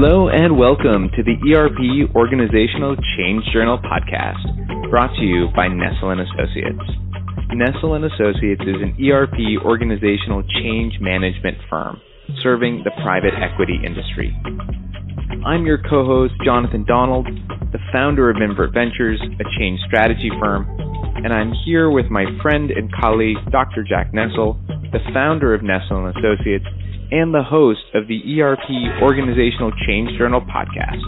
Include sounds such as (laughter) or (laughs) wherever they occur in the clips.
Hello and welcome to the ERP Organizational Change Journal podcast, brought to you by Nestell and Associates. Nestell and Associates is an ERP organizational change management firm serving the private equity industry. I'm your co-host Jonathan Donald, the founder of Invert Ventures, a change strategy firm, and I'm here with my friend and colleague Dr. Jack Nestell, the founder of Nestell and Associates and the host of the ERP Organizational Change Journal podcast.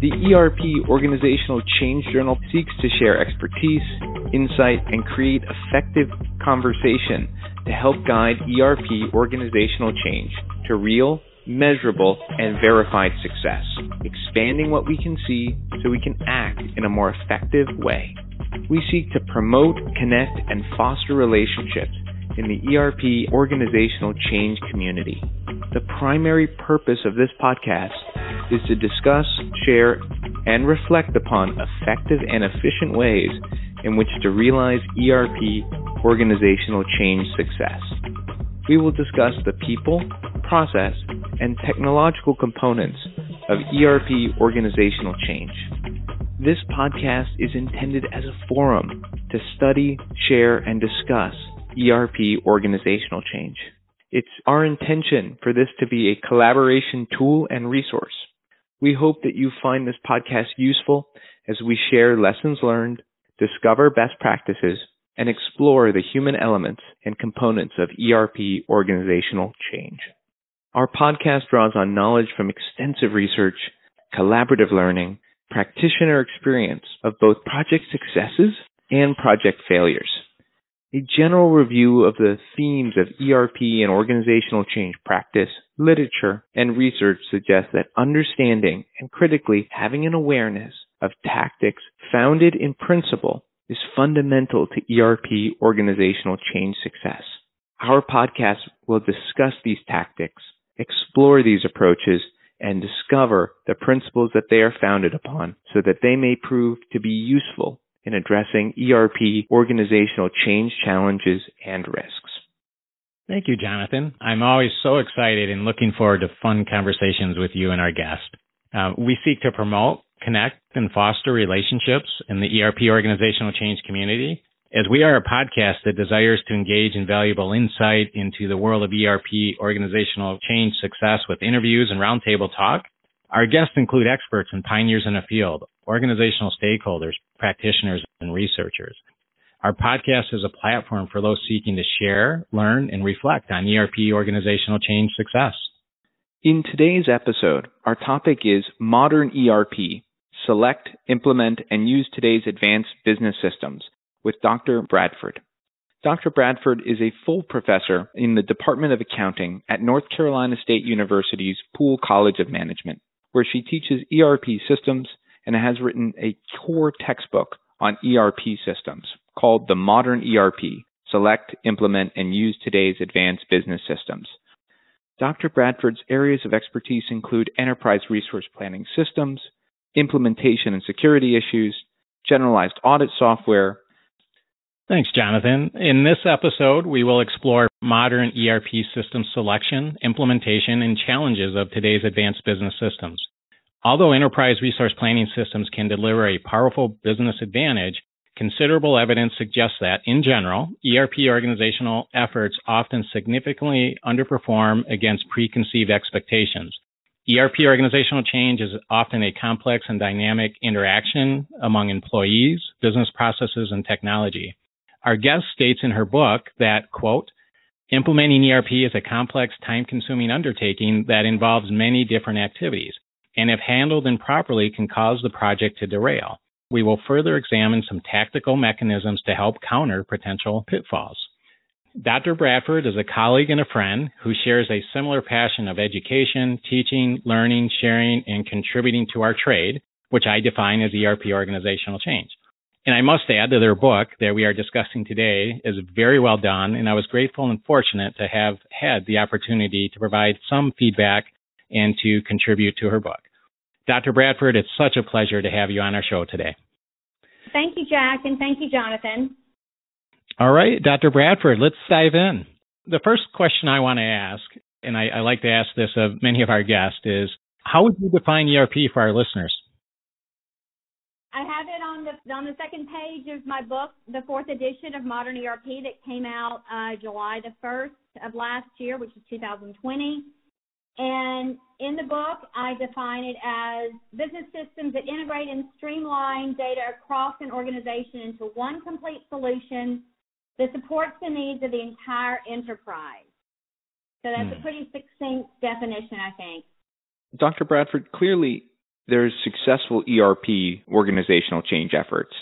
The ERP Organizational Change Journal seeks to share expertise, insight, and create effective conversation to help guide ERP organizational change to real, measurable, and verified success, expanding what we can see so we can act in a more effective way. We seek to promote, connect, and foster relationships in the ERP organizational change community. The primary purpose of this podcast is to discuss, share, and reflect upon effective and efficient ways in which to realize ERP organizational change success. We will discuss the people, process, and technological components of ERP organizational change. This podcast is intended as a forum to study, share, and discuss ERP organizational change. It's our intention for this to be a collaboration tool and resource. We hope that you find this podcast useful as we share lessons learned, discover best practices, and explore the human elements and components of ERP organizational change. Our podcast draws on knowledge from extensive research, collaborative learning, practitioner experience of both project successes and project failures. A general review of the themes of ERP and organizational change practice, literature, and research suggests that understanding and critically having an awareness of tactics founded in principle is fundamental to ERP organizational change success. Our podcast will discuss these tactics, explore these approaches, and discover the principles that they are founded upon so that they may prove to be useful in addressing ERP organizational change challenges and risks. Thank you, Jonathan. I'm always so excited and looking forward to fun conversations with you and our guest. Uh, we seek to promote, connect, and foster relationships in the ERP organizational change community. As we are a podcast that desires to engage in valuable insight into the world of ERP organizational change success with interviews and roundtable talk, our guests include experts and pioneers in the field, organizational stakeholders, practitioners, and researchers. Our podcast is a platform for those seeking to share, learn, and reflect on ERP organizational change success. In today's episode, our topic is modern ERP. Select, implement, and use today's advanced business systems with Dr. Bradford. Dr. Bradford is a full professor in the Department of Accounting at North Carolina State University's Poole College of Management, where she teaches ERP systems and has written a core textbook on ERP systems called The Modern ERP Select, Implement, and Use Today's Advanced Business Systems. Dr. Bradford's areas of expertise include enterprise resource planning systems, implementation and security issues, generalized audit software. Thanks, Jonathan. In this episode, we will explore modern ERP system selection, implementation, and challenges of today's advanced business systems. Although enterprise resource planning systems can deliver a powerful business advantage, considerable evidence suggests that, in general, ERP organizational efforts often significantly underperform against preconceived expectations. ERP organizational change is often a complex and dynamic interaction among employees, business processes, and technology. Our guest states in her book that, quote, implementing ERP is a complex, time consuming undertaking that involves many different activities and if handled improperly can cause the project to derail. We will further examine some tactical mechanisms to help counter potential pitfalls. Dr. Bradford is a colleague and a friend who shares a similar passion of education, teaching, learning, sharing, and contributing to our trade, which I define as ERP organizational change. And I must add that their book that we are discussing today is very well done, and I was grateful and fortunate to have had the opportunity to provide some feedback and to contribute to her book. Dr. Bradford, it's such a pleasure to have you on our show today. Thank you, Jack, and thank you, Jonathan. All right, Dr. Bradford, let's dive in. The first question I want to ask, and I, I like to ask this of many of our guests, is How would you define ERP for our listeners? I have it on the on the second page of my book, the fourth edition of Modern ERP that came out uh, July the first of last year, which is 2020. And in the book, I define it as business systems that integrate and streamline data across an organization into one complete solution that supports the needs of the entire enterprise. So that's hmm. a pretty succinct definition, I think. Dr. Bradford, clearly there's successful ERP organizational change efforts,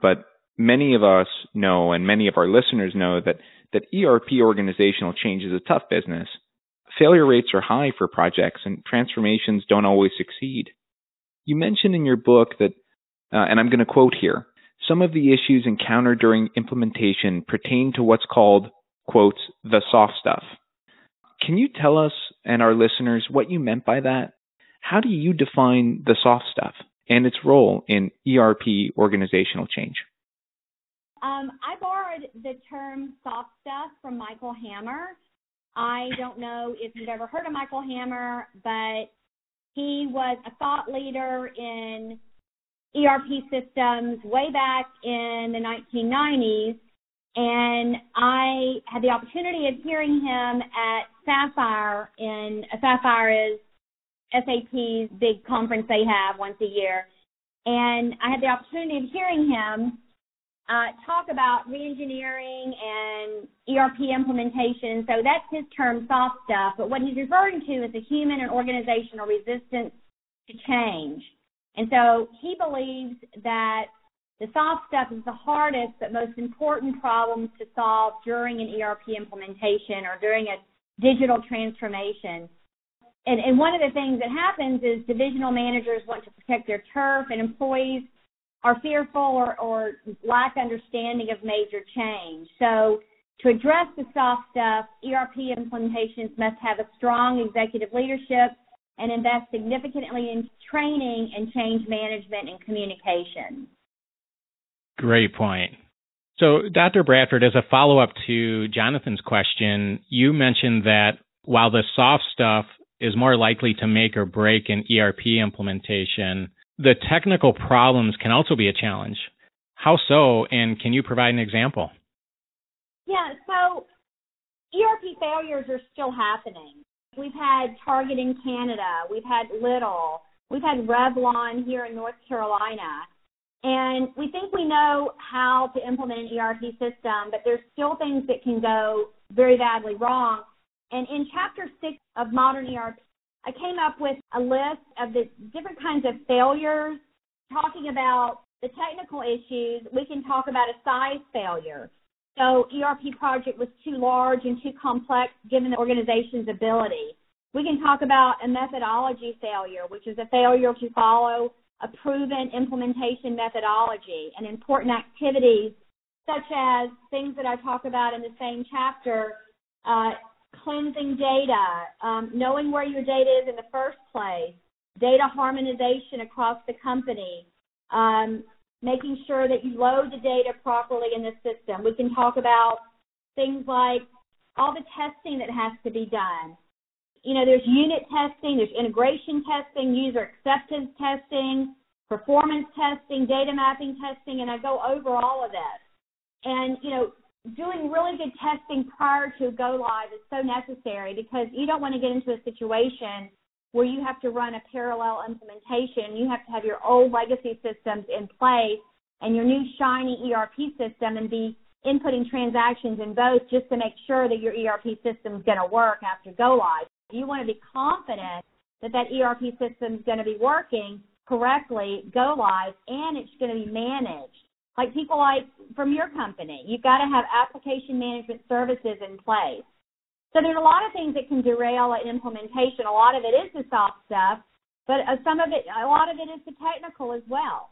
but many of us know and many of our listeners know that, that ERP organizational change is a tough business. Failure rates are high for projects and transformations don't always succeed. You mentioned in your book that, uh, and I'm going to quote here, some of the issues encountered during implementation pertain to what's called, quotes, the soft stuff. Can you tell us and our listeners what you meant by that? How do you define the soft stuff and its role in ERP organizational change? Um, I borrowed the term soft stuff from Michael Hammer. I don't know if you've ever heard of Michael Hammer, but he was a thought leader in ERP systems way back in the 1990s. And I had the opportunity of hearing him at Sapphire in Sapphire is SAP's big conference they have once a year. And I had the opportunity of hearing him uh, talk about reengineering and ERP implementation. So that's his term, soft stuff. But what he's referring to is the human and organizational resistance to change. And so he believes that the soft stuff is the hardest but most important problems to solve during an ERP implementation or during a digital transformation. And, and one of the things that happens is divisional managers want to protect their turf and employees are fearful or, or lack understanding of major change. So to address the soft stuff, ERP implementations must have a strong executive leadership and invest significantly in training and change management and communication. Great point. So, Dr. Bradford, as a follow up to Jonathan's question, you mentioned that while the soft stuff is more likely to make or break an ERP implementation, the technical problems can also be a challenge. How so? And can you provide an example? Yeah, so ERP failures are still happening. We've had Target in Canada, we've had Lidl, we've had Revlon here in North Carolina. And we think we know how to implement an ERP system, but there's still things that can go very badly wrong. And in chapter six of modern ERP, I came up with a list of the different kinds of failures, talking about the technical issues. We can talk about a size failure. So ERP project was too large and too complex given the organization's ability. We can talk about a methodology failure, which is a failure to follow a proven implementation methodology and important activities such as things that I talk about in the same chapter, uh, cleansing data, um, knowing where your data is in the first place, data harmonization across the company, um, making sure that you load the data properly in the system. We can talk about things like all the testing that has to be done. You know, there's unit testing, there's integration testing, user acceptance testing, performance testing, data mapping testing, and I go over all of that. And, you know, doing really good testing prior to go live is so necessary because you don't want to get into a situation where you have to run a parallel implementation. You have to have your old legacy systems in place and your new shiny ERP system and be inputting transactions in both just to make sure that your ERP system is going to work after go live. You want to be confident that that ERP system is going to be working correctly, go live, and it's going to be managed like people like from your company. You've got to have application management services in place. So there's a lot of things that can derail an implementation. A lot of it is the soft stuff, but uh, some of it, a lot of it is the technical as well.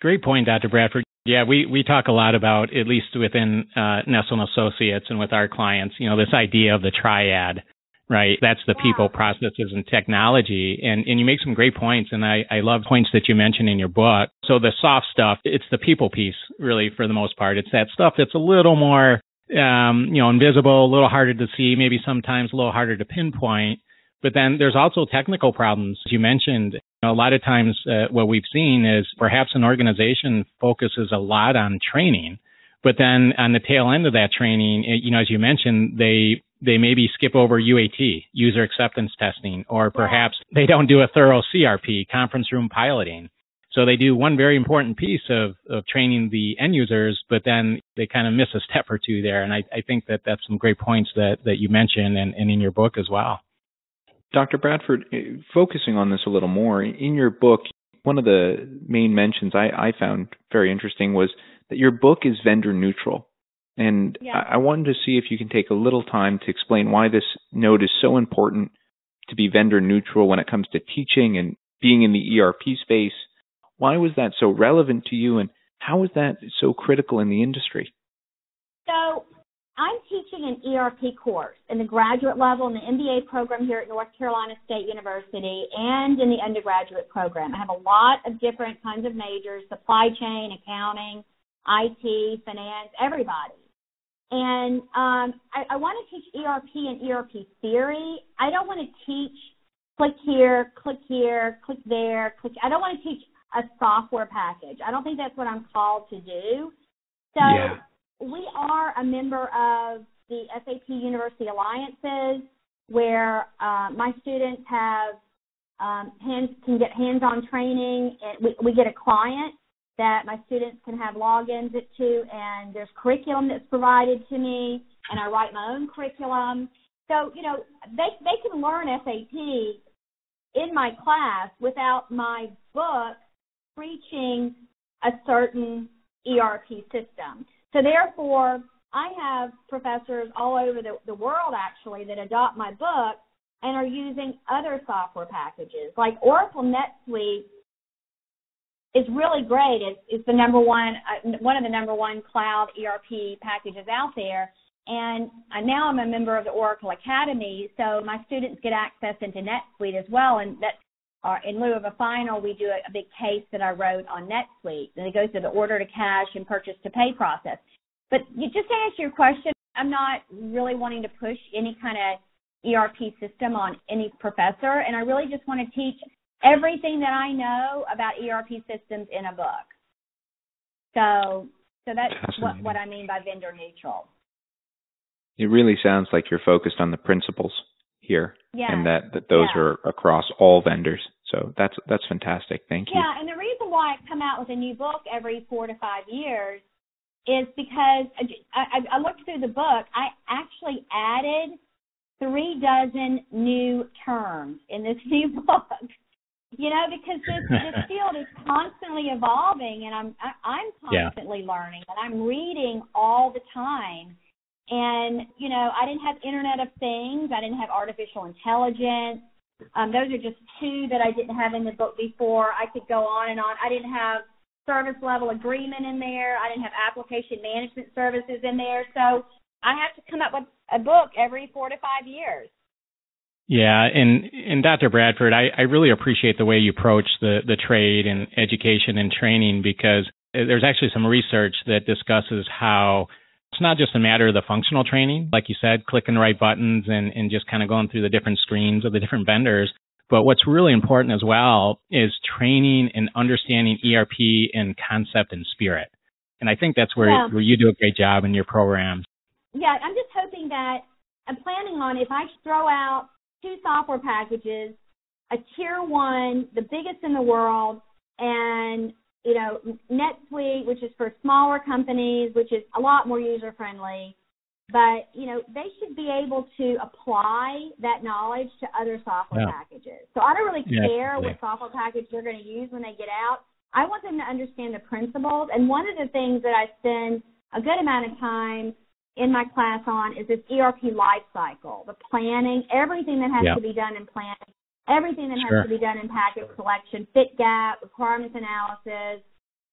Great point, Dr. Bradford. Yeah, we, we talk a lot about, at least within uh, Nestell and Associates and with our clients, you know, this idea of the triad right? That's the yeah. people, processes, and technology. And, and you make some great points, and I, I love points that you mention in your book. So the soft stuff, it's the people piece, really, for the most part. It's that stuff that's a little more, um, you know, invisible, a little harder to see, maybe sometimes a little harder to pinpoint. But then there's also technical problems. As you mentioned, a lot of times uh, what we've seen is perhaps an organization focuses a lot on training, but then on the tail end of that training, you know, as you mentioned, they they maybe skip over UAT, user acceptance testing, or perhaps they don't do a thorough CRP, conference room piloting. So they do one very important piece of, of training the end users, but then they kind of miss a step or two there. And I, I think that that's some great points that, that you mentioned and, and in your book as well. Dr. Bradford, eh, focusing on this a little more, in your book, one of the main mentions I, I found very interesting was that your book is vendor neutral. And yeah. I, I wanted to see if you can take a little time to explain why this note is so important to be vendor neutral when it comes to teaching and being in the ERP space. Why was that so relevant to you, and how is that so critical in the industry? So, I'm teaching an ERP course in the graduate level in the MBA program here at North Carolina State University and in the undergraduate program. I have a lot of different kinds of majors supply chain, accounting, IT, finance, everybody. And um, I, I want to teach ERP and ERP theory. I don't want to teach click here, click here, click there, click. I don't want to teach a software package. I don't think that's what I'm called to do. So yeah we are a member of the SAP University Alliances, where uh, my students have um, hands can get hands-on training, and we, we get a client that my students can have logins to, and there's curriculum that's provided to me, and I write my own curriculum. So you know they they can learn SAP in my class without my book preaching a certain ERP system. So therefore, I have professors all over the, the world actually that adopt my book and are using other software packages like Oracle NetSuite is really great. It's, it's the number one, uh, one of the number one cloud ERP packages out there. And I, now I'm a member of the Oracle Academy, so my students get access into NetSuite as well. And that, uh, in lieu of a final, we do a, a big case that I wrote on NetSuite, and it goes through the order to cash and purchase to pay process. But you, just to answer your question, I'm not really wanting to push any kind of ERP system on any professor, and I really just want to teach everything that I know about ERP systems in a book. So, so that's what, what I mean by vendor neutral. It really sounds like you're focused on the principles here, yeah. and that, that those yeah. are across all vendors. So that's that's fantastic. Thank you. Yeah, and the reason why I come out with a new book every four to five years is because I, I looked through the book. I actually added three dozen new terms in this (laughs) new book. You know, because this (laughs) this field is constantly evolving, and I'm I, I'm constantly yeah. learning, and I'm reading all the time. And you know, I didn't have Internet of Things. I didn't have artificial intelligence. Um, those are just two that I didn't have in the book before. I could go on and on. I didn't have service level agreement in there. I didn't have application management services in there. So I have to come up with a book every four to five years. Yeah, and and Dr. Bradford, I, I really appreciate the way you approach the, the trade and education and training because uh, there's actually some research that discusses how it's not just a matter of the functional training, like you said, clicking the right buttons and, and just kind of going through the different screens of the different vendors, but what's really important as well is training and understanding ERP in concept and spirit. And I think that's where, yeah. where you do a great job in your programs. Yeah, I'm just hoping that I'm planning on if I throw out two software packages, a tier one, the biggest in the world, and you know, NetSuite, which is for smaller companies, which is a lot more user friendly, but you know they should be able to apply that knowledge to other software yeah. packages. So I don't really yeah, care absolutely. what software package they're going to use when they get out. I want them to understand the principles. And one of the things that I spend a good amount of time in my class on is this ERP life cycle, the planning, everything that has yeah. to be done in planning, everything that sure. has to be done in package selection, fit gap, requirements analysis,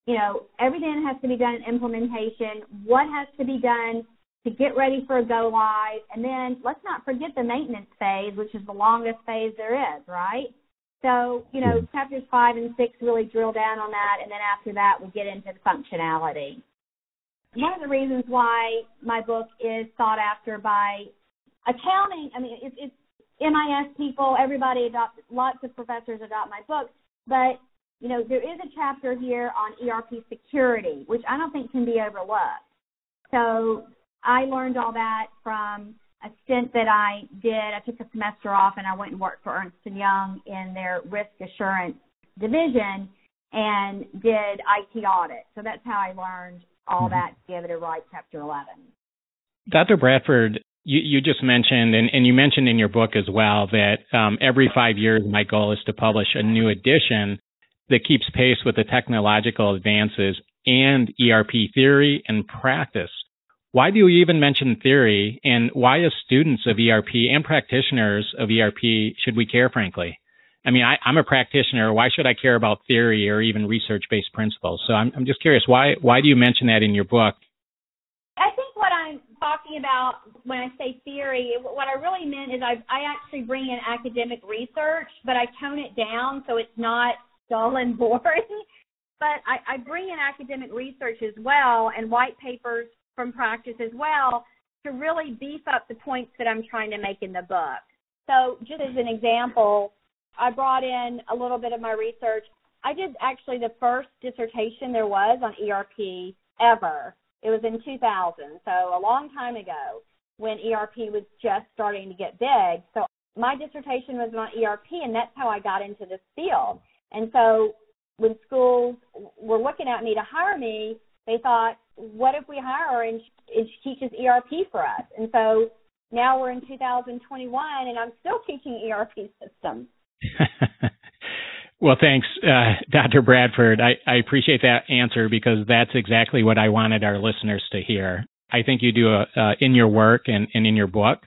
you know, everything that has to be done in implementation, what has to be done to get ready for a go live. And then let's not forget the maintenance phase, which is the longest phase there is, right? So, you know, hmm. chapters five and six really drill down on that. And then after that, we get into the functionality. One of the reasons why my book is sought after by accounting, I mean, it's, it's MIS people, everybody adopt, lots of professors adopt my book, but you know, there is a chapter here on ERP security, which I don't think can be overlooked. So I learned all that from a stint that I did. I took a semester off and I went and worked for Ernst & Young in their risk assurance division and did IT audit. So that's how I learned all mm-hmm. that to be able to write Chapter 11. Dr. Bradford, you, you just mentioned, and, and, you mentioned in your book as well, that um, every five years my goal is to publish a new edition that keeps pace with the technological advances and ERP theory and practice. Why do you even mention theory, and why, as students of ERP and practitioners of ERP, should we care, frankly? I mean, I, am a practitioner. Why should I care about theory or even research-based principles? So I'm, I'm just curious, why, why do you mention that in your book? I think what I'm talking about when I say theory, what I really meant is I, I actually bring in academic research, but I tone it down so it's not dull and (laughs) boring. but I, I bring in academic research as well and white papers from practice as well to really beef up the points that I'm trying to make in the book. So just as an example, I brought in a little bit of my research. I did actually the first dissertation there was on ERP ever. It was in 2000, so a long time ago when ERP was just starting to get big. So my dissertation was on ERP, and that's how I got into this field. And so when schools were looking at me to hire me, they thought, what if we hire her and she, teaches ERP for us? And so now we're in 2021, and I'm still teaching ERP systems. (laughs) well, thanks, uh, Dr. Bradford. I, I appreciate that answer because that's exactly what I wanted our listeners to hear. I think you do a, uh, in your work and, and in your book,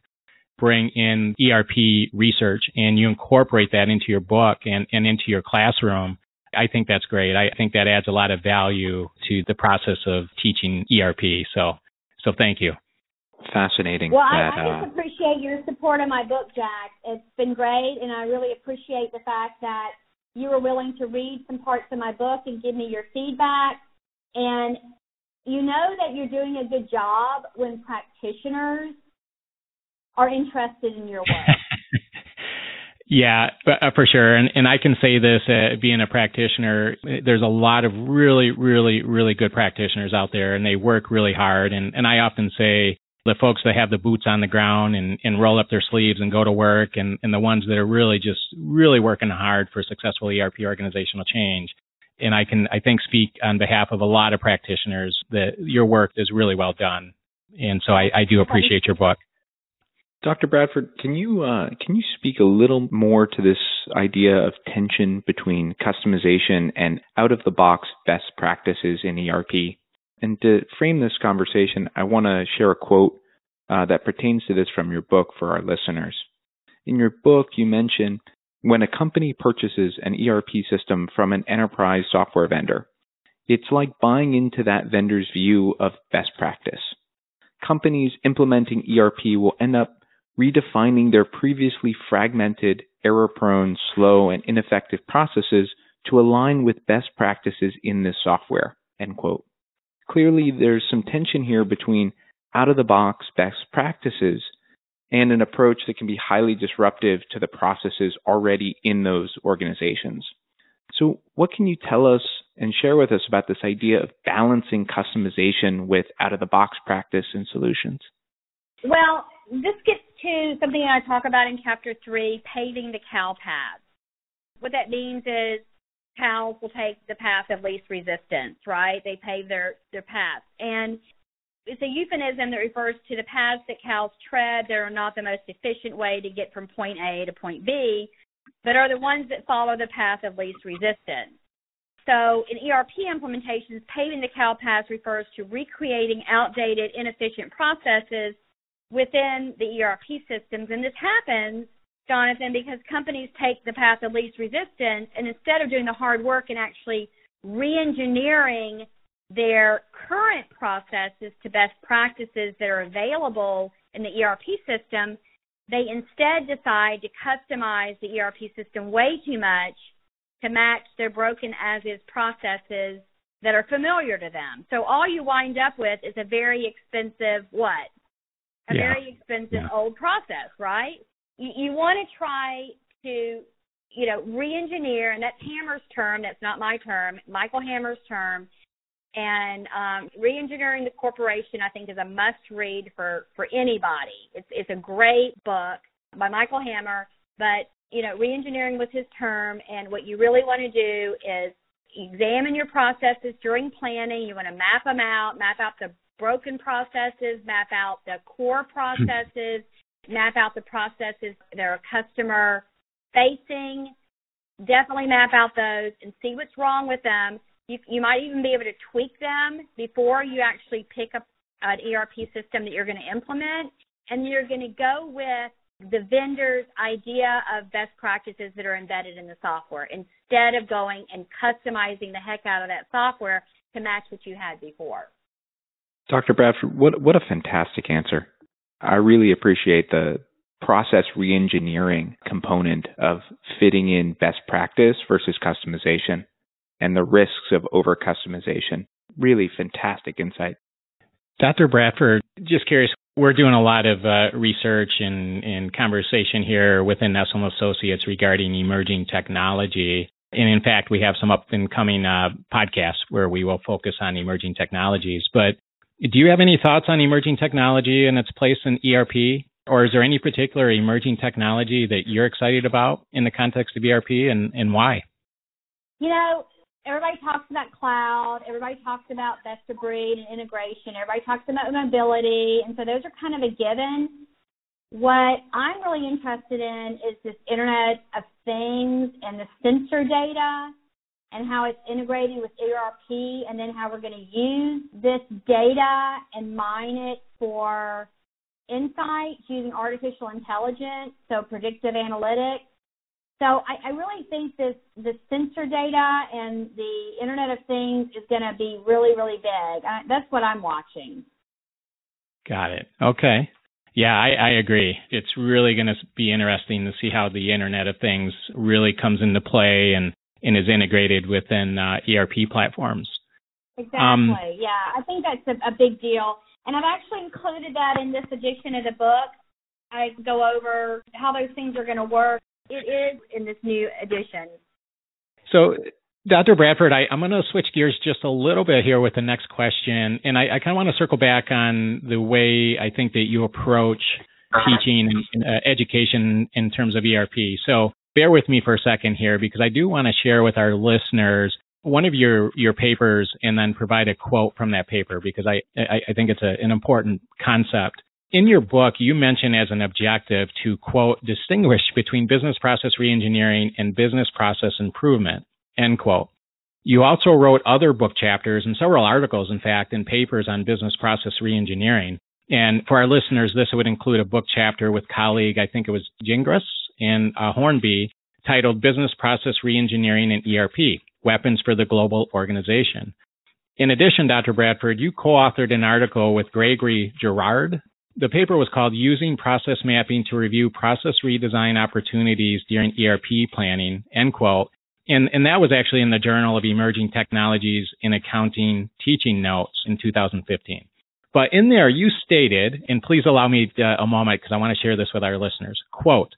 bring in ERP research and you incorporate that into your book and, and into your classroom. I think that's great. I think that adds a lot of value to the process of teaching ERP. So, so thank you fascinating. Well, that, I, I just uh, appreciate your support of my book, Jack. It's been great, and I really appreciate the fact that you were willing to read some parts of my book and give me your feedback. And you know that you're doing a good job when practitioners are interested in your work. (laughs) Yeah, uh, for sure. And and I can say this uh, being a practitioner, there's a lot of really really really good practitioners out there and they work really hard and and I often say the folks that have the boots on the ground and, and roll up their sleeves and go to work and, and the ones that are really just really working hard for successful ERP organizational change. And I can, I think, speak on behalf of a lot of practitioners that your work is really well done. And so I, I do appreciate your book. Dr. Bradford, can you uh, can you speak a little more to this idea of tension between customization and out of the box best practices in ERP? And to frame this conversation, I want to share a quote uh, that pertains to this from your book for our listeners. In your book, you mention when a company purchases an ERP system from an enterprise software vendor, it's like buying into that vendor's view of best practice. Companies implementing ERP will end up redefining their previously fragmented, error prone, slow, and ineffective processes to align with best practices in this software. End quote clearly there's some tension here between out of the box best practices and an approach that can be highly disruptive to the processes already in those organizations. So, what can you tell us and share with us about this idea of balancing customization with out of the box practice and solutions? Well, this gets to something I talk about in chapter three paving the cow path. What that means is cows will take the path of least resistance, right? They pave their their path, and it's a euphemism that refers to the paths that cows tread that are not the most efficient way to get from point A to point B, but are the ones that follow the path of least resistance. So in ERP implementations, paving the cow path refers to recreating outdated, inefficient processes within the ERP systems, and this happens Jonathan, because companies take the path of least resistance and instead of doing the hard work and actually re-engineering their current processes to best practices that are available in the ERP system, they instead decide to customize the ERP system way too much to match their broken as is processes that are familiar to them. So all you wind up with is a very expensive what? A yeah. very expensive yeah. old process, right? you, you want to try to, you know, re-engineer, and that's Hammer's term. That's not my term. Michael Hammer's term. And um, re-engineering the corporation, I think, is a must-read for for anybody. It's it's a great book by Michael Hammer. But you know, re-engineering was his term, and what you really want to do is examine your processes during planning. You want to map them out, map out the broken processes, map out the core processes, map out the processes that are customer facing. Definitely map out those and see what's wrong with them. You, you might even be able to tweak them before you actually pick up an ERP system that you're going to implement. And you're going to go with the vendor's idea of best practices that are embedded in the software instead of going and customizing the heck out of that software to match what you had before. Dr. Bradford, what what a fantastic answer. I really appreciate the process reengineering component of fitting in best practice versus customization and the risks of over customization. Really fantastic insight. Dr. Bradford, just curious, we're doing a lot of uh, research and, and, conversation here within Nestell Associates regarding emerging technology. And in fact, we have some up and coming uh, podcasts where we will focus on emerging technologies. But do you have any thoughts on emerging technology and its place in ERP? Or is there any particular emerging technology that you're excited about in the context of ERP and, and why? You know, everybody talks about cloud, everybody talks about best of breed and integration, everybody talks about mobility, and so those are kind of a given. What I'm really interested in is this Internet of Things and the sensor data and how it's integrated with ERP and then how we're going to use this data and mine it for insights using artificial intelligence, so predictive analytics so I, I really think this the sensor data and the Internet of Things is going to be really really big. I, that's what I'm watching. Got it. Okay. Yeah, I, I agree. It's really going to be interesting to see how the Internet of Things really comes into play and, and is integrated within uh, ERP platforms. Exactly. Um, yeah, I think that's a, a big deal. And I've actually included that in this edition of the book. I go over how those things are going to work it is in this new edition. So, Dr. Bradford, I, am going to switch gears just a little bit here with the next question, and I, I kind of want to circle back on the way I think that you approach teaching and uh, education in terms of ERP. So, bear with me for a second here because I do want to share with our listeners one of your your papers and then provide a quote from that paper because I I, I think it's a, an important concept. In your book, you mention as an objective to quote, distinguish between business process reengineering and business process improvement, end quote. You also wrote other book chapters and several articles, in fact, and papers on business process reengineering. And for our listeners, this would include a book chapter with colleague, I think it was Gingras and uh, Hornby, titled Business Process Reengineering and ERP, Weapons for the Global Organization. In addition, Dr. Bradford, you co-authored an article with Gregory Gerard the paper was called Using Process Mapping to Review Process Redesign Opportunities During ERP Planning, end quote. And, and that was actually in the Journal of Emerging Technologies in Accounting Teaching Notes in 2015. But in there, you stated, and please allow me uh, a moment because I want to share this with our listeners. Quote,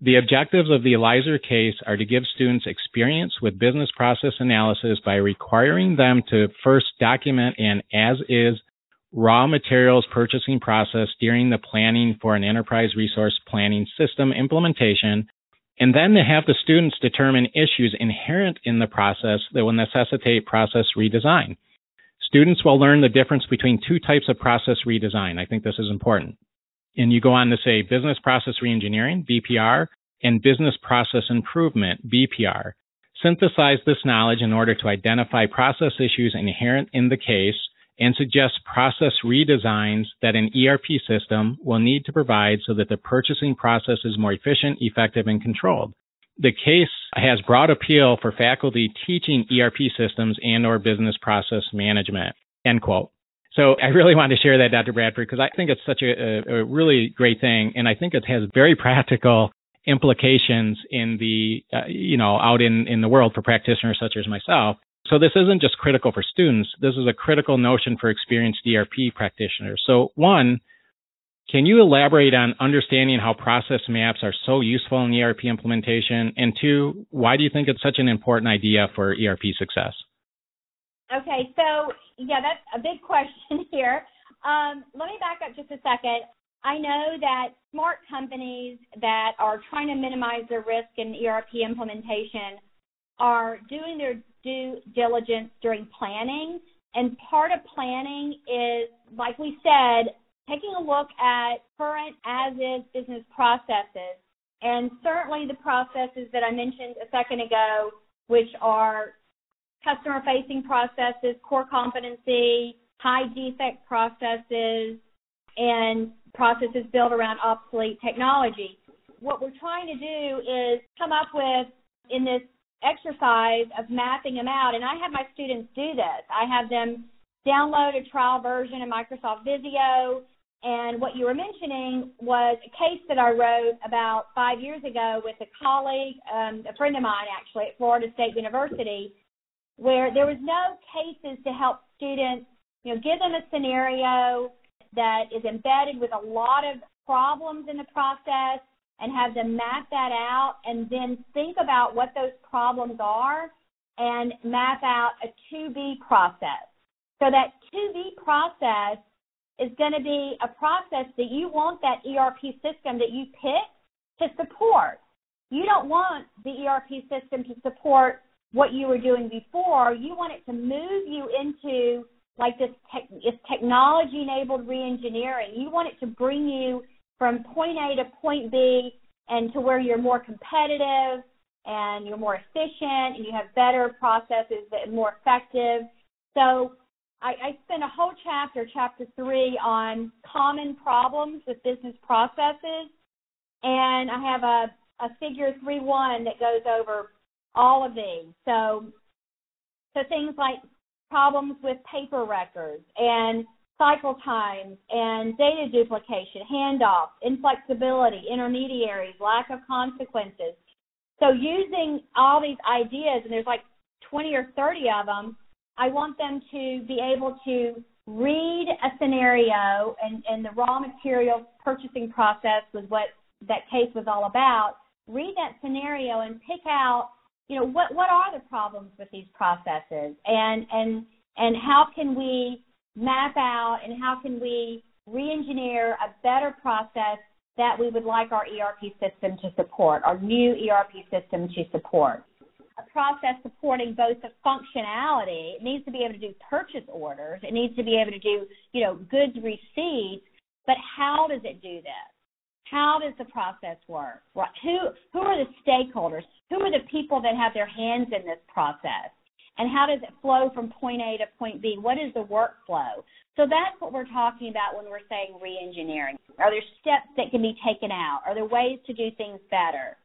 the objectives of the ELIZER case are to give students experience with business process analysis by requiring them to first document an as is raw materials purchasing process during the planning for an enterprise resource planning system implementation, and then to have the students determine issues inherent in the process that will necessitate process redesign. Students will learn the difference between two types of process redesign. I think this is important. And you go on to say business process reengineering, BPR, and business process improvement, BPR. Synthesize this knowledge in order to identify process issues inherent in the case and suggests process redesigns that an ERP system will need to provide so that the purchasing process is more efficient, effective, and controlled. The case has broad appeal for faculty teaching ERP systems and or business process management. End quote. So I really wanted to share that, Dr. Bradford, because I think it's such a, a, really great thing, and I think it has very practical implications in the, uh, you know, out in, in the world for practitioners such as myself. So this isn't just critical for students. This is a critical notion for experienced ERP practitioners. So one, Can you elaborate on understanding how process maps are so useful in ERP implementation? And two, why do you think it's such an important idea for ERP success? Okay, so yeah, that's a big (laughs) question here. Um, let me back up just a second. I know that smart companies that are trying to minimize their risk in ERP implementation are doing their due diligence during planning. And part of planning is, like we said, taking a look at current as is business processes. And certainly the processes that I mentioned a second ago, which are customer facing processes, core competency, high defect processes, and processes built around obsolete technology. What we're trying to do is come up with, in this exercise of mapping them out, and I have my students do this. I have them download a trial version of Microsoft Visio, and what you were mentioning was a case that I wrote about five years ago with a colleague, um, a friend of mine actually at Florida State University, where there was no cases to help students, you know, give them a scenario that is embedded with a lot of problems in the process and have them map that out and then think about what those problems are and map out a to be process. So that to be process is going to be a process that you want that ERP system that you pick to support. You don't want the ERP system to support what you were doing before. You want it to move you into like this, this technology enabled reengineering. You want it to bring you from point A to point B and to where you're more competitive and you're more efficient and you have better processes that are more effective. So I, I spent a whole chapter, chapter three, on common problems with business processes, and I have a, a figure three one that goes over all of these. So, so things like problems with paper records and cycle times and data duplication, handoffs, inflexibility, intermediaries, lack of consequences. So using all these ideas, and there's like 20 or 30 of them, I want them to be able to read a scenario and, and the raw material purchasing process was what that case was all about. Read that scenario and pick out, you know, what, what are the problems with these processes and, and, and how can we map out and how can we re-engineer a better process that we would like our ERP system to support, our new ERP system to support a process supporting both the functionality. It needs to be able to do purchase orders. It needs to be able to do, you know, goods receipts. But how does it do this? How does the process work? Who who are the stakeholders? Who are the people that have their hands in this process? And how does it flow from point A to point B? What is the workflow? So that's what we're talking about when we're saying reengineering. Are there steps that can be taken out? Are there ways to do things better?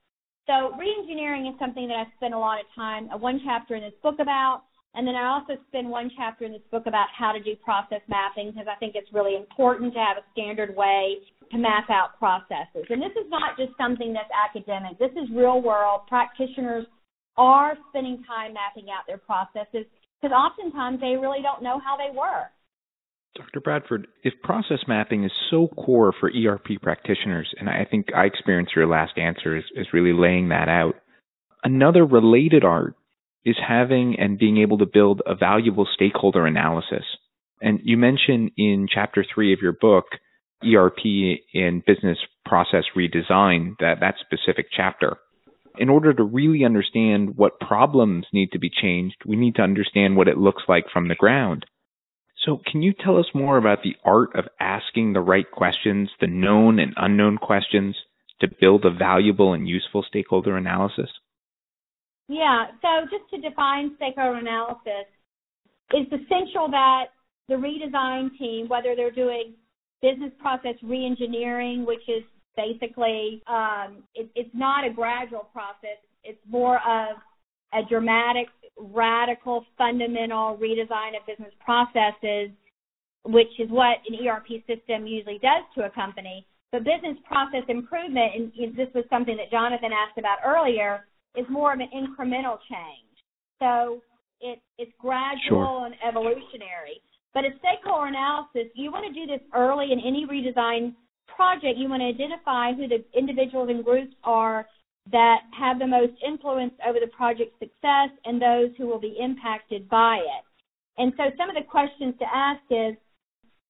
So reengineering is something that I spend a lot of time, uh, one chapter in this book about, and then I also spend one chapter in this book about how to do process mapping because I think it's really important to have a standard way to map out processes. And this is not just something that's academic. This is real world. Practitioners are spending time mapping out their processes because oftentimes they really don't know how they work. Dr. Bradford, if process mapping is so core for ERP practitioners, and I think I experienced your last answer is, is really laying that out, another related art is having and being able to build a valuable stakeholder analysis. And you mention in chapter three of your book, ERP in business process redesign, that, that specific chapter. In order to really understand what problems need to be changed, we need to understand what it looks like from the ground. So, can you tell us more about the art of asking the right questions, the known and unknown questions, to build a valuable and useful stakeholder analysis? Yeah, so just to define stakeholder analysis, it's essential that the redesign team, whether they're doing business process reengineering, which is basically um, it, it's not a gradual process, it's more of a dramatic radical, fundamental redesign of business processes, which is what an ERP system usually does to a company. But business process improvement, and this was something that Jonathan asked about earlier, is more of an incremental change. So it, it's gradual sure. and evolutionary. But a stakeholder analysis, you want to do this early in any redesign project, you want to identify who the individuals and groups are that have the most influence over the project's success and those who will be impacted by it. And so some of the questions to ask is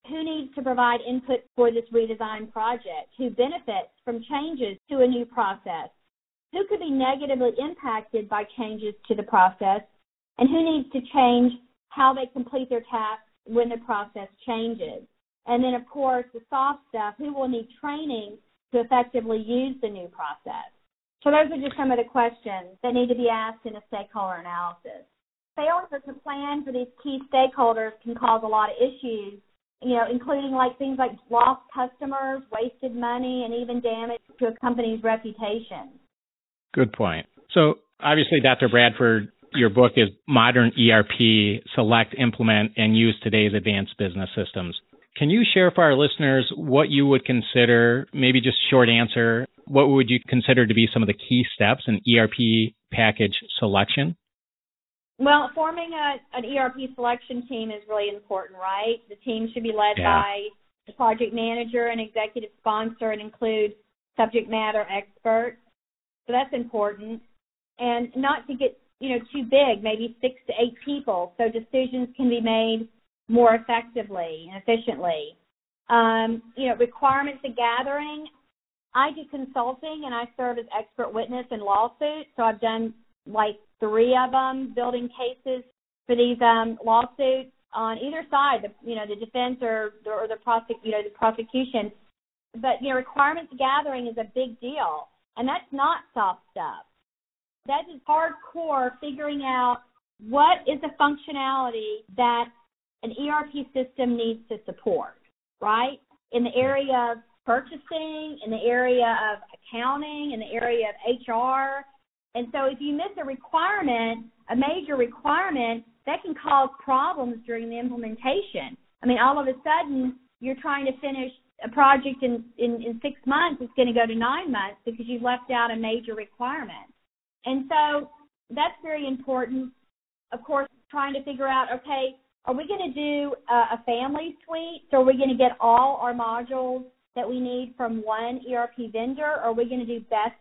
who needs to provide input for this redesign project? Who benefits from changes to a new process? Who could be negatively impacted by changes to the process? And who needs to change how they complete their tasks when the process changes? And then, of course, the soft stuff, who will need training to effectively use the new process? So those are just some of the questions that need to be asked in a stakeholder analysis. Failure to plan for these key stakeholders can cause a lot of issues, you know, including like things like lost customers, wasted money, and even damage to a company's reputation. Good point. So obviously, Dr. Bradford, your book is Modern ERP, Select, Implement, and Use Today's Advanced Business Systems. Can you share for our listeners what you would consider, maybe just short answer, what would you consider to be some of the key steps in ERP package selection? Well, forming a, an ERP selection team is really important, right? The team should be led yeah. by the project manager and executive sponsor and include subject matter experts. So that's important. And not to get, you know, too big, maybe six to eight people, so decisions can be made more effectively and efficiently. Um, you know, requirements and gathering. I do consulting and I serve as expert witness in lawsuits. So I've done like three of them, building cases for these um, lawsuits on either side, the, you know, the defense or, or the prosec- you know, the prosecution. But you know, requirements gathering is a big deal, and that's not soft stuff. That is hardcore figuring out what is the functionality that an ERP system needs to support, right? In the area of purchasing, in the area of accounting, in the area of HR. And so if you miss a requirement, a major requirement, that can cause problems during the implementation. I mean, all of a sudden, you're trying to finish a project in, in, in six months, it's going to go to nine months because you've left out a major requirement. And so that's very important. Of course, trying to figure out, okay, are we going to do a, a family suite? So are we going to get all our modules that we need from one ERP vendor? Or are we going to do best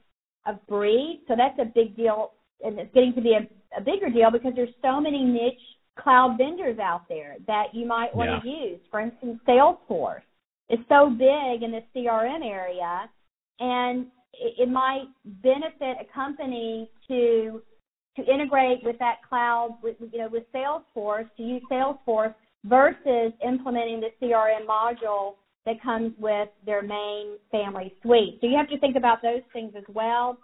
of breed? So that's a big deal, and it's getting to be a, a bigger deal because there's so many niche cloud vendors out there that you might want yeah. to use. For instance, Salesforce is so big in the CRM area, and it, it might benefit a company to to integrate with that cloud, with, you know, with Salesforce, to use Salesforce versus implementing the CRM module that comes with their main family suite. So you have to think about those things as well.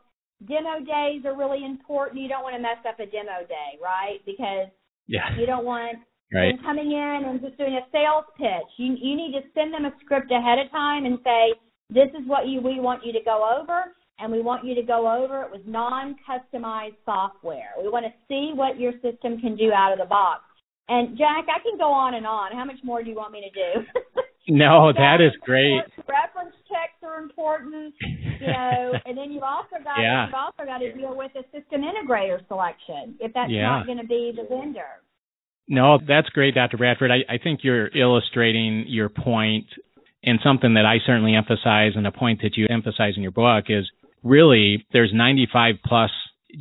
Demo days are really important. You don't want to mess up a demo day, right? Because yeah. you don't want right. them coming in and just doing a sales pitch. You you need to send them a script ahead of time and say, this is what you we want you to go over and we want you to go over it with non-customized software. We want to see what your system can do out of the box. And Jack, I can go on and on. How much more do you want me to do? (laughs) no, (laughs) that is great. Reference checks are important, you know, (laughs) and then you've also got yeah. you've also got to deal with a system integrator selection if that's yeah. not going to be the vendor. No, that's great, Dr. Bradford. I, I think you're illustrating your point and something that I certainly emphasize and a point that you emphasize in your book is really there's 95 plus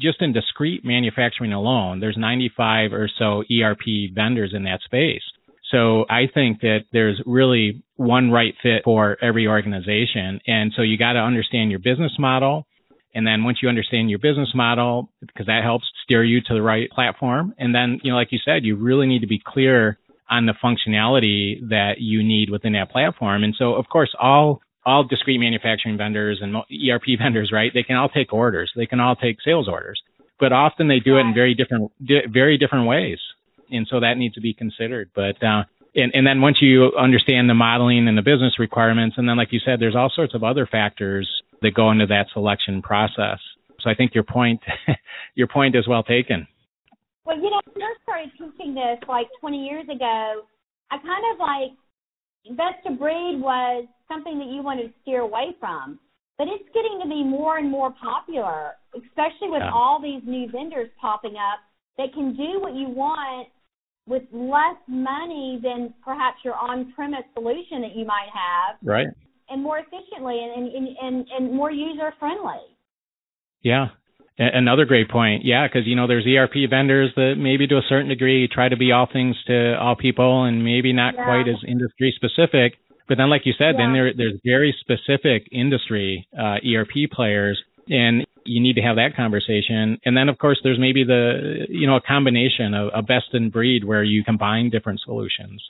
just in discrete manufacturing alone, there's 95 or so ERP vendors in that space. So I think that there's really one right fit for every organization. And so you got to understand your business model. And then once you understand your business model, because that helps steer you to the right platform. And then, you know, like you said, you really need to be clear on the functionality that you need within that platform. And so, of course, all all discrete manufacturing vendors and ERP (laughs) vendors, right? They can all take orders. They can all take sales orders, but often they do it in very different, very different ways. And so that needs to be considered. But, uh, and, and then once you understand the modeling and the business requirements, and then like you said, there's all sorts of other factors that go into that selection process. So I think your point, (laughs) your point is well taken. Well, you know, when I started teaching this like 20 years ago, I kind of like best of breed was something that you want to steer away from. But it's getting to be more and more popular, especially with yeah. all these new vendors popping up that can do what you want with less money than perhaps your on-premise solution that you might have. Right. and more efficiently and and and, and more user friendly. Yeah. Another great point. Yeah, because you know there's ERP vendors that maybe to a certain degree try to be all things to all people and maybe not yeah. quite as industry specific. But then, like you said, yeah. then there there's very specific industry uh, ERP players, and you need to have that conversation. And then, of course, there's maybe the you know a combination of a best in breed where you combine different solutions.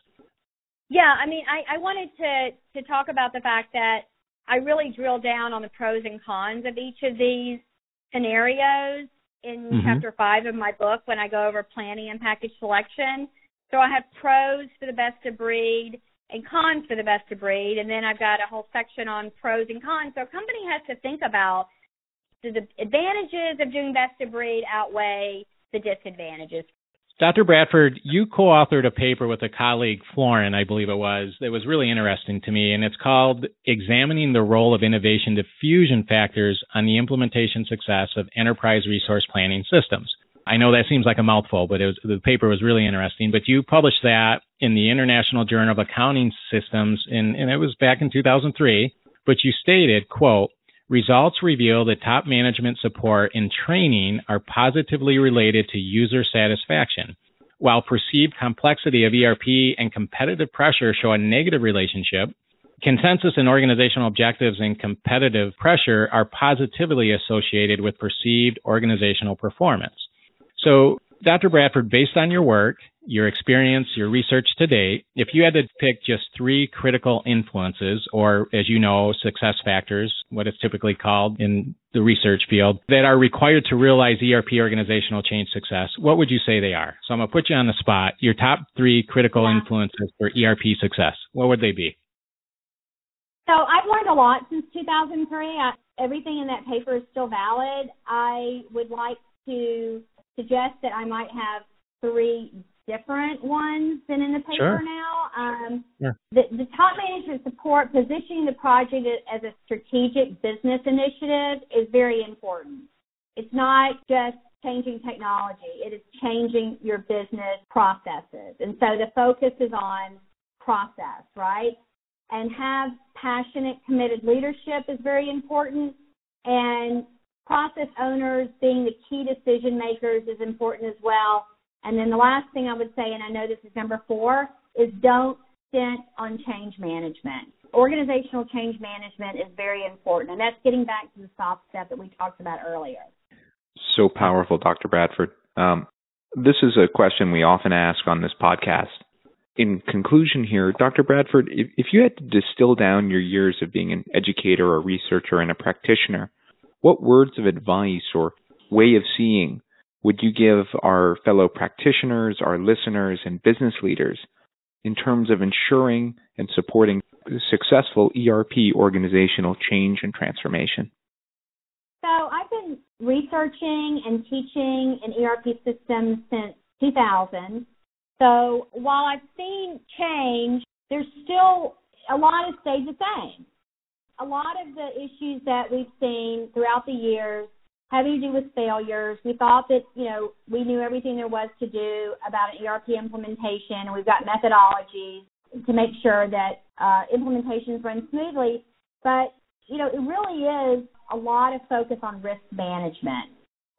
Yeah, I mean, I, I wanted to to talk about the fact that I really drill down on the pros and cons of each of these scenarios in mm-hmm. chapter five of my book when I go over planning and package selection. So I have pros for the best of breed and cons for the best of breed, and then I've got a whole section on pros and cons. So a company has to think about do the advantages of doing best of breed outweigh the disadvantages Dr. Bradford, you co-authored a paper with a colleague, Florin, I believe it was, that was really interesting to me, and it's called Examining the Role of Innovation Diffusion Factors on the Implementation Success of Enterprise Resource Planning Systems. I know that seems like a mouthful, but was, the paper was really interesting. But you published that in the International Journal of Accounting Systems, and it was back in 2003. But you stated, quote, Results reveal that top management support and training are positively related to user satisfaction, while perceived complexity of ERP and competitive pressure show a negative relationship. Consensus and organizational objectives and competitive pressure are positively associated with perceived organizational performance. So, Dr. Bradford, based on your work your experience, your research to date, if you had to pick just three critical influences, or as you know, success factors, what it's typically called in the research field, that are required to realize ERP organizational change success, what would you say they are? So I'm going to put you on the spot. Your top three critical yeah. influences for ERP success, what would they be? So I've learned a lot since 2003. I, everything in that paper is still valid. I would like to suggest that I might have three different ones than in the paper sure. now. Um, sure. the, the top management support positioning the project as a strategic business initiative is very important. It's not just changing technology, it is changing your business processes. And so the focus is on process, right? And have passionate, committed leadership is very important. And process owners being the key decision makers is important as well and then the last thing I would say, and I know this is number four, is don't stint on change management. Organizational change management is very important, and that's getting back to the soft step that we talked about earlier. So powerful, Dr. Bradford. Um, this is a question we often ask on this podcast. In conclusion, here, Dr. Bradford, if, if you had to distill down your years of being an educator, a researcher, and a practitioner, what words of advice or way of seeing would you give our fellow practitioners, our listeners, and business leaders in terms of ensuring and supporting successful ERP organizational change and transformation? So, I've been researching and teaching in ERP systems since 2000. So, while I've seen change, there's still a lot has stayed the same. A lot of the issues that we've seen throughout the years having to do with failures. We thought that, you know, we knew everything there was to do about an ERP implementation, and we've got methodologies to make sure that uh, implementations run smoothly. But, you know, it really is a lot of focus on risk management.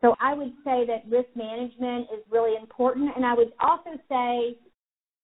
So I would say that risk management is really important. And I would also say,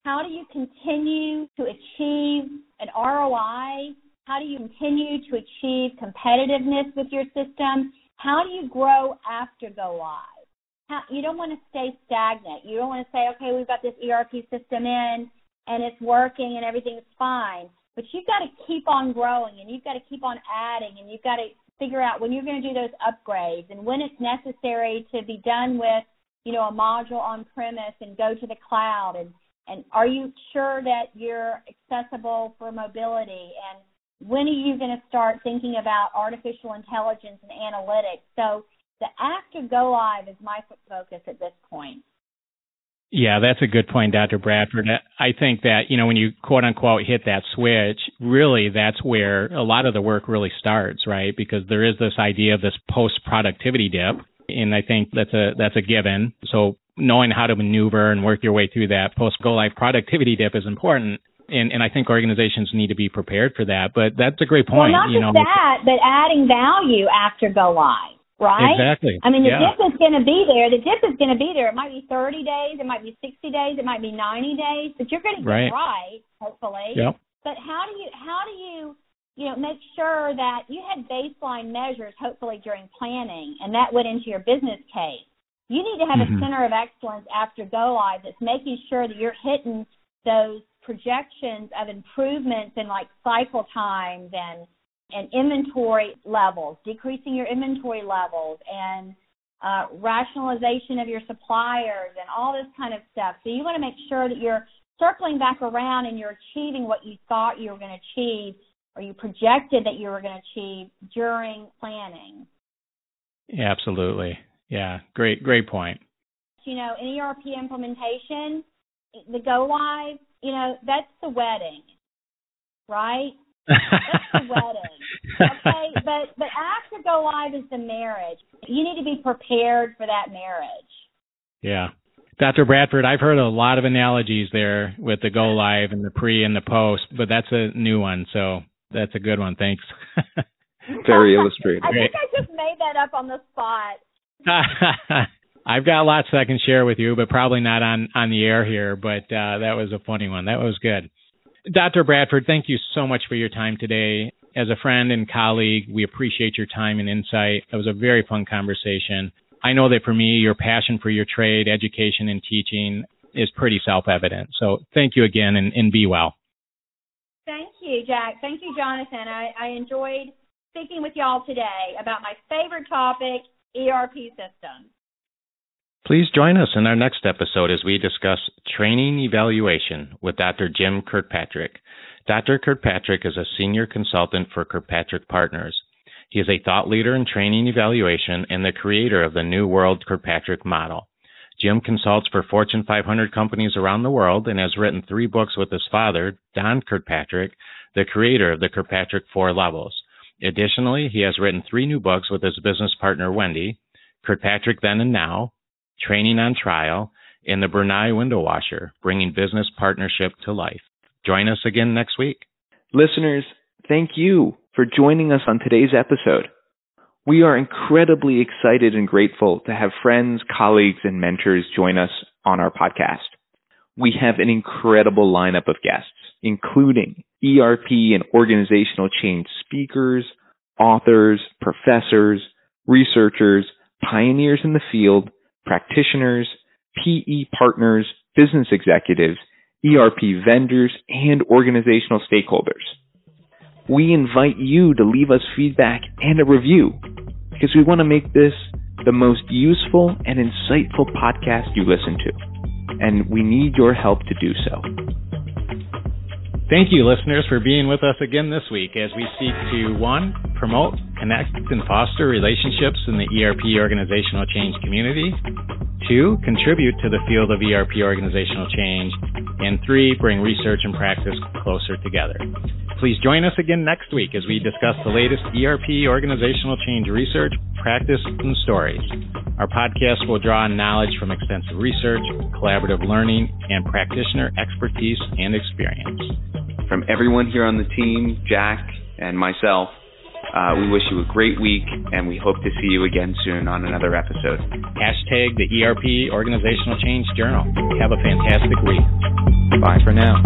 how do you continue to achieve an ROI? How do you continue to achieve competitiveness with your system? How do you grow after go live? How, you don't want to stay stagnant. You don't want to say, okay, we've got this ERP system in and it's working and everything's fine. But you've got to keep on growing and you've got to keep on adding and you've got to figure out when you're going to do those upgrades and when it's necessary to be done with, you know, a module on premise and go to the cloud and and are you sure that you're accessible for mobility and when are you going to start thinking about artificial intelligence and analytics? So the after go live is my focus at this point. Yeah, that's a good point, Dr. Bradford. I think that, you know, when you quote unquote hit that switch, really that's where a lot of the work really starts, right? Because there is this idea of this post productivity dip. And I think that's a that's a given. So knowing how to maneuver and work your way through that post go live productivity dip is important. And, and I think organizations need to be prepared for that. But that's a great point. Well, not you just know, that, but adding value after go live, right? Exactly. I mean, the yeah. dip is going to be there. The dip is going to be there. It might be 30 days, it might be 60 days, it might be 90 days, but you're going to get Right. it right, hopefully. Yep. But how do you how do you you know make sure that you had baseline measures hopefully during planning and that went into your business case. You need to have Mhm. a center of excellence after go live that's making sure that you're hitting those projections of improvements in like cycle times and and inventory levels, decreasing your inventory levels and uh, rationalization of your suppliers and all this kind of stuff. So you want to make sure that you're circling back around and you're achieving what you thought you were going to achieve or you projected that you were going to achieve during planning. Yeah, absolutely. Yeah. Great. Great point. You know, in ERP implementation, the go live, you know, that's the wedding, right? (laughs) That's the wedding. Okay, but but after go live is the marriage. You need to be prepared for that marriage. Yeah. Dr. Bradford, I've heard a lot of analogies there with the go live and the pre and the post, but that's a new one. So that's a good one. Thanks. Very illustrative. I think I just made that up on the spot. (laughs) I've got lots that I can share with you, but probably not on, on the air here. But uh, that was a funny one. That was good. Dr. Bradford, thank you so much for your time today. As a friend and colleague, we appreciate your time and insight. It was a very fun conversation. I know that for me, your passion for your trade, education, and teaching is pretty self evident. So thank you again and, and be well. Thank you, Jack. Thank you, Jonathan. I, I enjoyed speaking with y'all today about my favorite topic, ERP systems. Please join us in our next episode as we discuss training evaluation with Dr. Jim Kirkpatrick. Dr. Kirkpatrick is a senior consultant for Kirkpatrick Partners. He is a thought leader in training evaluation and the creator of the New World Kirkpatrick model. Jim consults for Fortune 500 companies around the world and has written three books with his father, Don Kirkpatrick, the creator of the Kirkpatrick Four Levels. Additionally, he has written three new books with his business partner, Wendy, Kirkpatrick Then and Now, Training on Trial, and the Brunei Window Washer, bringing business partnership to life. Join us again next week. Listeners, thank you for joining us on today's episode. We are incredibly excited and grateful to have friends, colleagues, and mentors join us on our podcast. We have an incredible lineup of guests, including ERP and organizational change speakers, authors, professors, researchers, pioneers in the field, practitioners, PE partners, business executives, ERP vendors, and organizational stakeholders. We invite you to leave us feedback and a review because we want to make this the most useful and insightful podcast you listen to. And we need your help to do so. Thank you, listeners, for being with us again this week as we seek to one, promote, connect, and foster relationships in the ERP organizational change community, two, contribute to the field of ERP organizational change, and three, bring research and practice closer together. Please join us again next week as we discuss the latest ERP organizational change research, practice, and stories. Our podcast will draw on knowledge from extensive research, collaborative learning, and practitioner expertise and experience. From everyone here on the team, Jack and myself, uh, we wish you a great week and we hope to see you again soon on another episode. Hashtag the ERP Organizational Change Journal. Have a fantastic week. Bye for now.